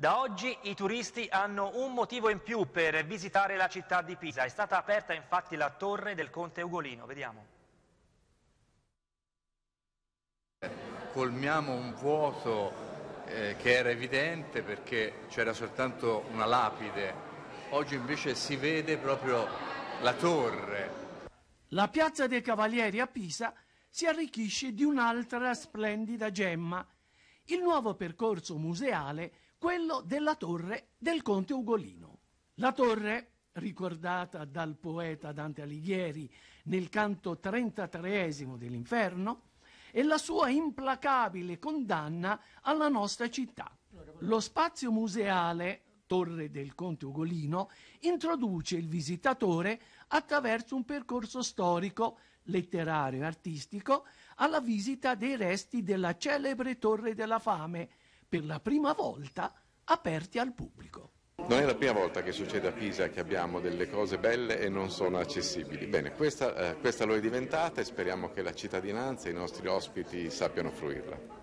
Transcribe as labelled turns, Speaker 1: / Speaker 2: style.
Speaker 1: Da oggi i turisti hanno un motivo in più per visitare la città di Pisa. È stata aperta infatti la torre del conte Ugolino. Vediamo.
Speaker 2: Colmiamo un vuoto eh, che era evidente perché c'era soltanto una lapide. Oggi invece si vede proprio la torre.
Speaker 3: La piazza dei Cavalieri a Pisa si arricchisce di un'altra splendida gemma, il nuovo percorso museale quello della torre del conte Ugolino. La torre, ricordata dal poeta Dante Alighieri nel canto 33 dell'Inferno, è la sua implacabile condanna alla nostra città. Lo spazio museale Torre del Conte Ugolino introduce il visitatore attraverso un percorso storico, letterario e artistico alla visita dei resti della celebre Torre della Fame, per la prima volta aperti al pubblico.
Speaker 4: Non è la prima volta che succede a Pisa che abbiamo delle cose belle e non sono accessibili. Bene, questa, eh, questa lo è diventata e speriamo che la cittadinanza e i nostri ospiti sappiano fruirla.